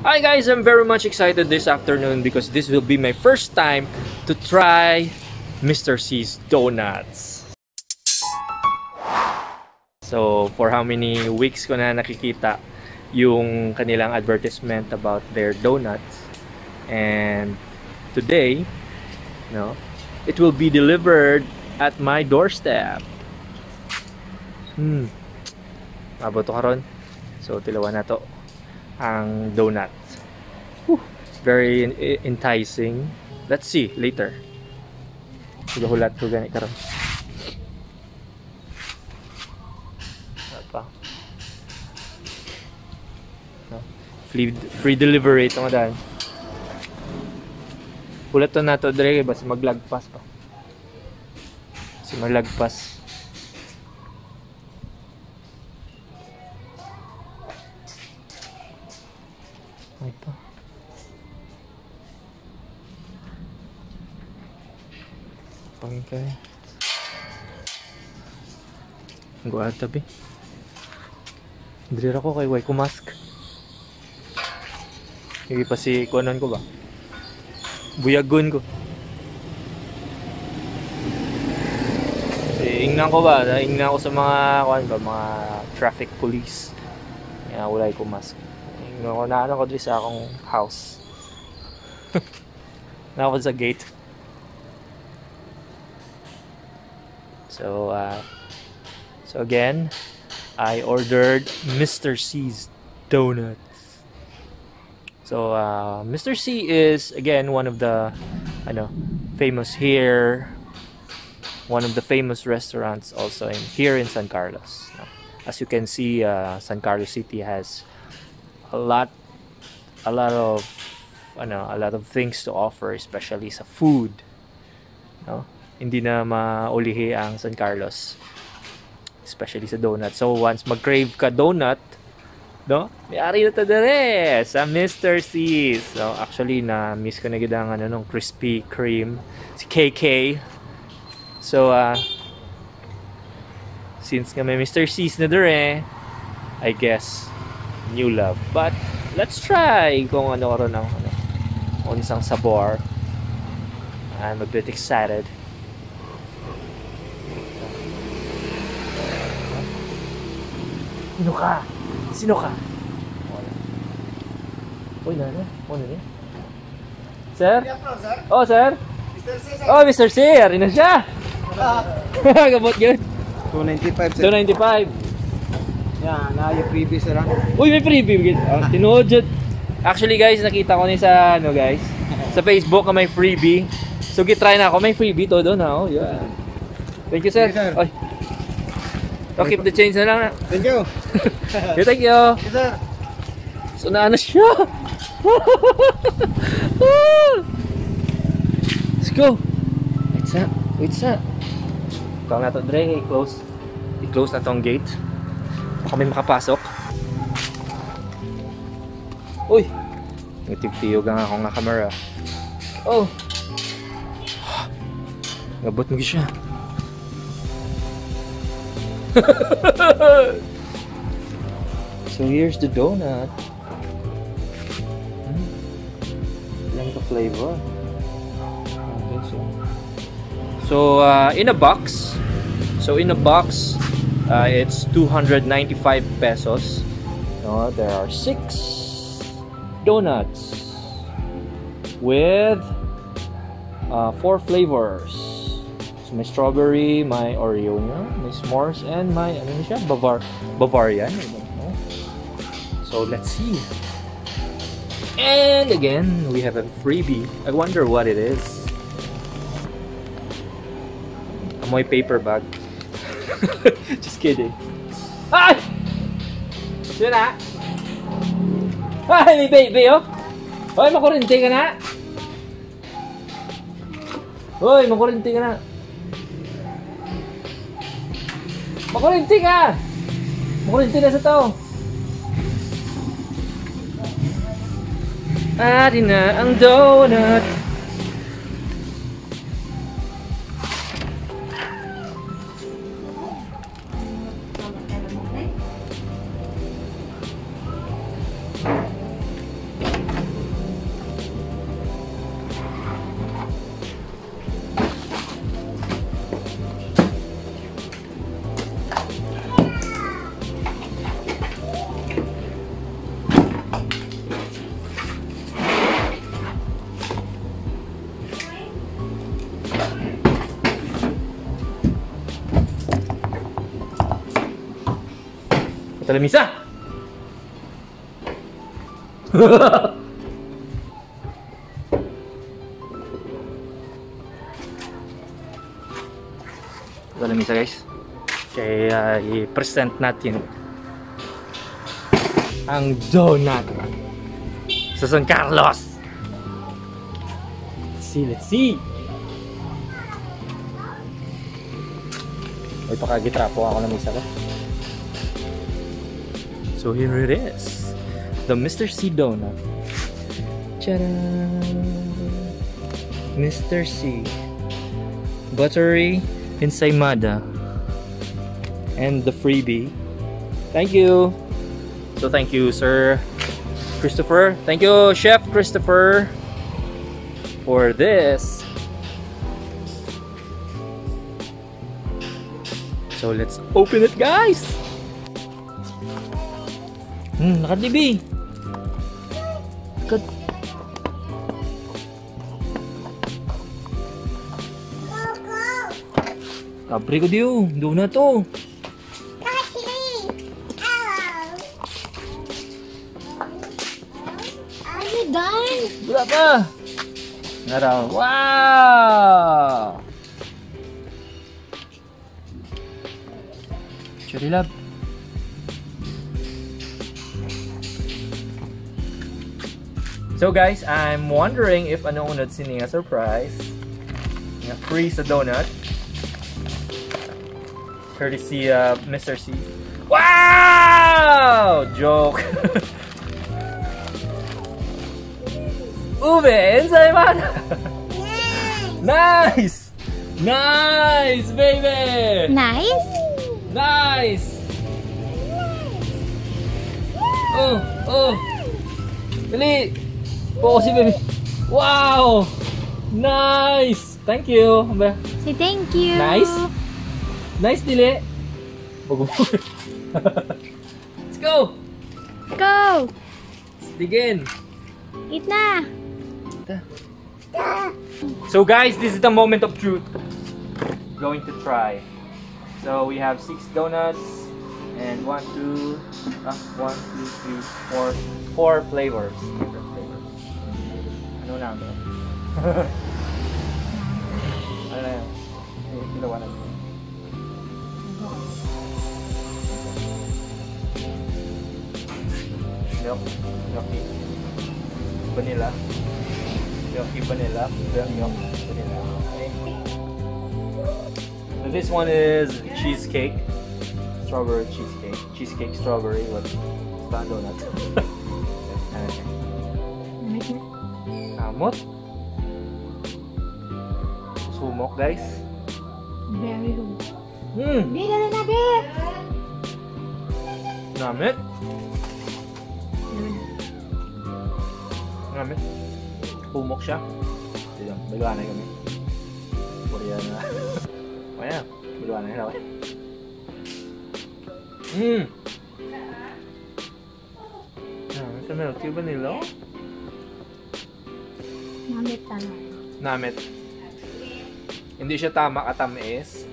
Hi guys, I'm very much excited this afternoon because this will be my first time to try Mr. C's Donuts. So, for how many weeks ko na nakikita yung kanilang advertisement about their donuts. And today, no, it will be delivered at my doorstep. Hmm. Mabot to karon. So tilawan na to ang donut. Whew, very enticing. Let's see later. Hulat ko gani karon. Pa. No. Free, free delivery ito nga dahil. Hulat to na to dire basta maglagpas pa. Si maglagpas. Ay pa. Pangin ka eh. Gua tabi. Diri ako kay way ko mask. Hindi pa si kuanon ko ba? Buyagon ko. Eh, ingnan ko ba? Ingnan ko sa mga kuan ba, mga traffic police. Kaya wala ko mask. Ko na ano ko dito sa akong house. na ako sa gate. So, uh, so again, I ordered Mr. C's Donuts. So, uh, Mr. C is, again, one of the, I know, famous here, one of the famous restaurants also in, here in San Carlos. As you can see, uh, San Carlos City has a lot, a lot of, ano, a lot of things to offer, especially sa food. No? Hindi na maulihi ang San Carlos. Especially sa donut. So, once mag-crave ka donut, no? May ari na to dere sa Mr. C's. So, actually, na miss ko na gid ang ano nung crispy cream si KK. So, uh, since nga may Mr. C's na dere, I guess new love. But let's try kung ano ron ang ano, unsang sabor. I'm a bit excited. Sino ka? Sino ka? Wala. Uy, nana. Ano niya? Sir? Oh, sir? Oh, Mr. C. Ari na siya. Gabot yun. 295 sir. 295. Yan, na yung previous sir. ah. Uy, may freebie. Oh, tinuod. Actually, guys, nakita ko ni sa, ano, guys, sa Facebook na may freebie. So, gitry na ako. May freebie to doon, ha? Oh, yeah. Thank you, sir. Thank you, sir. Oy. So, keep the change na lang. Thank you. Okay, thank you. Yes, sir. So, naano siya. Let's go. Wait sa. Wait sa. Ito na to, Dre. I-close. I-close na tong gate. May makapasok. Uy! Nagtiyog-tiyog ang ako nga camera. Oh! Ngabot mo siya. so here's the donut. Hmm. Ilang ka flavor? Okay, so. So uh, in a box, so in a box, uh, it's 295 pesos. No, there are six donuts with uh, four flavors. So my strawberry, my Oreo my s'mores, and my ano siya, Bavar Bavarian. So let's see. And again, we have a freebie. I wonder what it is. Amoy paper bag. Just kidding. Ay! Yun na. Ay, may baby oh. Hoy, makurinti ka na. Hoy, makurinti ka na. Makurinti ka! Makurinti na sa to. Ari na ang donut. Ito lamisa! Ito lamisa guys. Kaya i-present natin ang donut sa San Carlos. Let's see, let's see. May pakagitrapo ako ng isa ko. So here it is. The Mr. C donut. Tcharam! Mr. C. Buttery ensaymada. And the freebie. Thank you. So thank you, sir Christopher. Thank you, Chef Christopher, for this. So let's open it, guys. Hmm, naka-TV. Good. Kapre ko diyo. Doon na to. You done? Wala pa. Naraw. Wow! Cherry love. So guys, I'm wondering if ano unod sini nga surprise. Nga free sa donut. Courtesy of Mr. C. Wow! Joke. Ube, ensaymada. nice! Nice, baby! Nice? Nice! Oh, oh! Dali! Si baby. Wow! Nice! Thank you. Say thank you. Nice? Nice, dili. Let's go! Go! Let's begin. Eat na! So guys, this is the moment of truth. Going to try. So we have six donuts and one, two, ah, one, two, three, four, four flavors. Different flavors. Ano na ito? ano na yan? Eh, Kilawanan mo. Milk. Milky. Vanilla. Milky vanilla. Milk, vanilla. Okay. So this one is cheesecake. Strawberry cheesecake. Cheesecake strawberry with stan donut. Kamot. Sumok guys. Very good. Hmm. Be, dali na, be! Namit. Namit. Pumok siya. Sige, magwanay kami. Korean na. o yan, magwanay na kami. Mmm! Namit sa milk tea vanilla. Namit tala. Namit. Hindi siya tama katamis.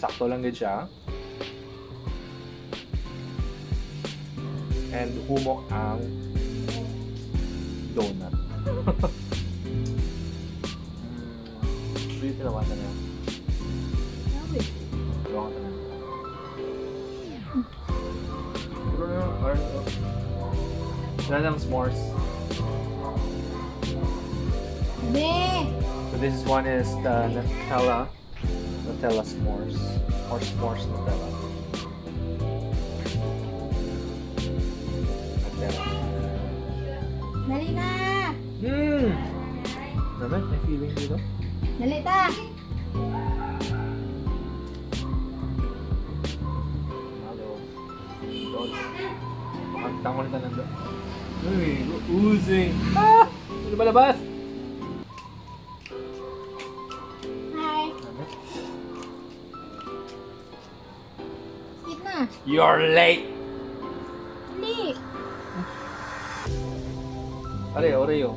Sakto lang din siya. And humok ang donut. mm, Dito naman na ka na. Wala lang s'mores. So this one is the Nutella, Nutella s'mores, or s'mores Nutella. Nutella. Dali! Mmm! Naman, may feeling dito. Dali ta! Hello. Doon. Makantang ko na nandun. Uy, oozing. Ah! Ano ba labas? Eat! You're late! Dali! Pare, Oreo.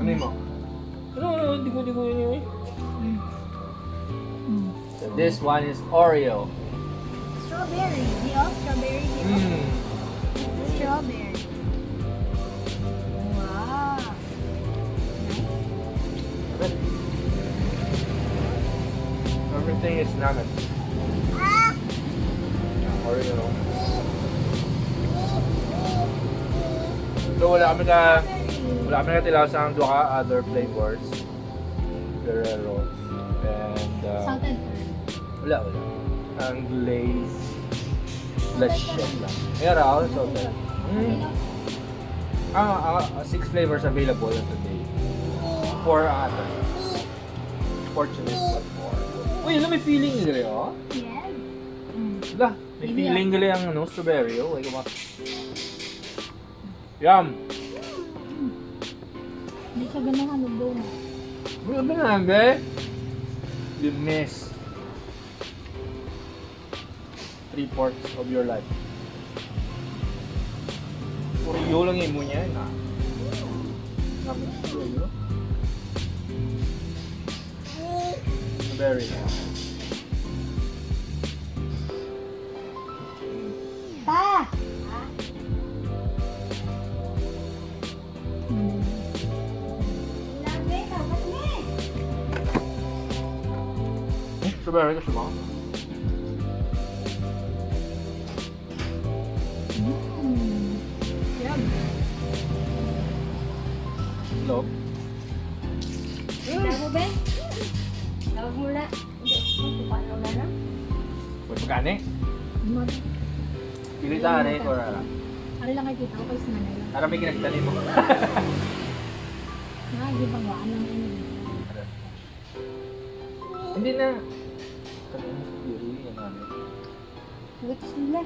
Ano yun mo? Ano, ano, hindi ko, hindi ko, hindi. Mm. So this one is Oreo. Strawberry. Di oh, strawberry. Di oh. Mmm. strawberry. Wow. Everything is nugget. Oreo. So wala kami na wala kami na tilaw sa ang duha other flavors. Ferrero and uh, Salted. wala wala. Ang glaze shell lang. Raw so mm, ah, ah, six flavors available today. Four ata. Fortunate but four. Uy, alam may feeling nila oh. Yes. Mm. Lah, may feeling gali ang ano, strawberry. Oh, ay kumak. Yum! Hindi siya ganun halubong. Ano ba na, be? You miss three fourths of your life. Oreo lang yung mo niya, na. Sabi ko, Oreo. Strawberry. Strawberry kasi ba? Mm. Yum. Hello? Tawag mo, Ben? Tawag mo na. Hindi. Paano na na? Pwede magkani? Mag- Pili tari or ara? Ano lang nakikita ko kasi nanay lang. Ara may kinagtali mo. Na, di ba nga? Anong ano? Hindi na. What's sila?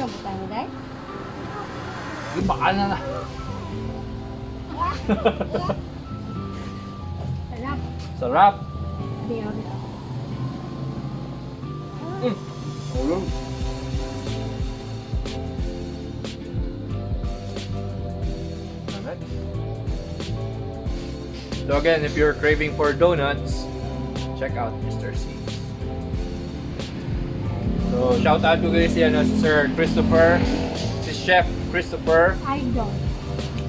Mabutan mo, Day? Hindi, baka na na. Sarap. Sarap! Hindi, okay. Mm. Ulong. So again, if you're craving for donuts, check out Mr. C. So shout out to guys si, ano, si Sir Christopher, si Chef Christopher, I don't.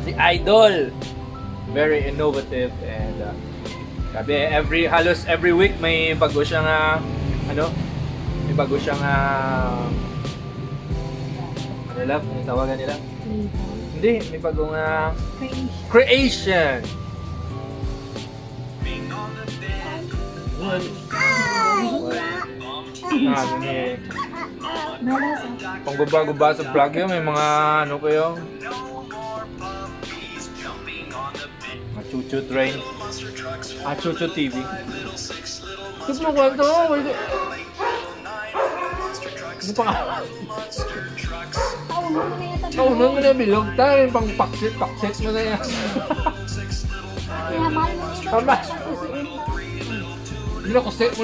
the idol. Very innovative and uh, sabi, every halos every week may bago siyang ah, ano, may bago siyang uh, ano lang, ano tawagan nila? Flavor. Hindi, may bagong ah, Creation. creation. Ah, ano Malasa. pangguba-guba sa vlog yun, may mga ano ko yung mga chuchu train. Ah, chuchu TV. Ito mo kwento pwede. Hindi pa nga. Oh, mo na na bilog tayo. Pang paksit, paksit mo na yan. Kaya mahal mo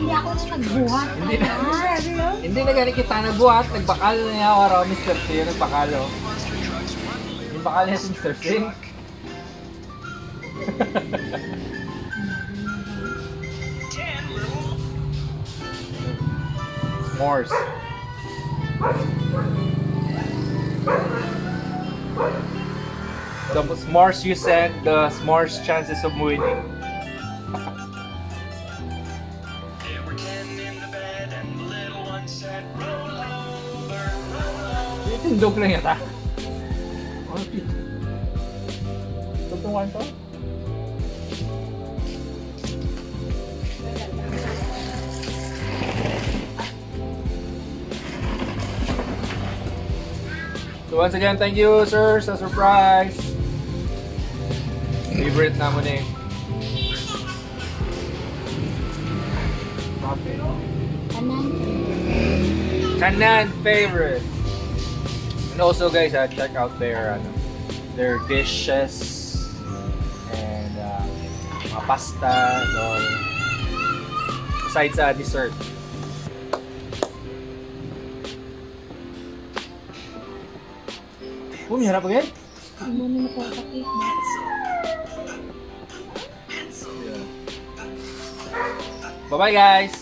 ako na nagbuhat. Hindi na. Hindi na gani kita nagbuhat, nagbakal na niya ako raw Mr. C, nagbakal oh. Yung bakal niya si Mr. C. S'mores. The s'mores you said, the s'mores chances of winning. Tindog lang yata. Okay. Tutungan to? So once again, thank you sir sa surprise. Favorite naman eh. Kanan. Kanan favorite. And also guys, uh, check out their ano, their dishes and uh, mga pasta all. Besides sa dessert. Oh, may harap again? Muna na cake box. Bye-bye guys!